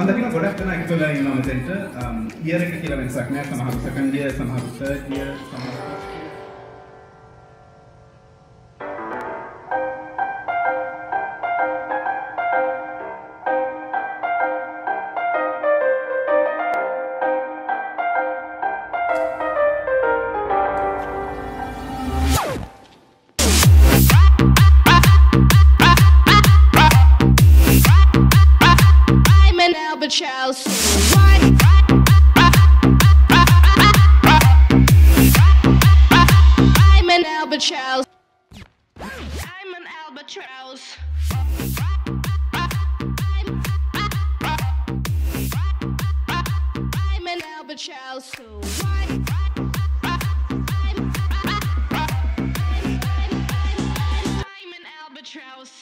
මම දකින ගොඩක් දෙනා එකතු වෙලා ඉන්නවා මෙතෙන්ට. ඉයර් එක කියලා වෙනසක් නෑ. සමහරු සෙකන්ඩ් ඉයර් සමහරු තර්ඩ් ඉයර් සමහරු Chelsea. I'm an albatross. I'm an albatross. I'm, I'm an albatross. I'm, I'm an albatross.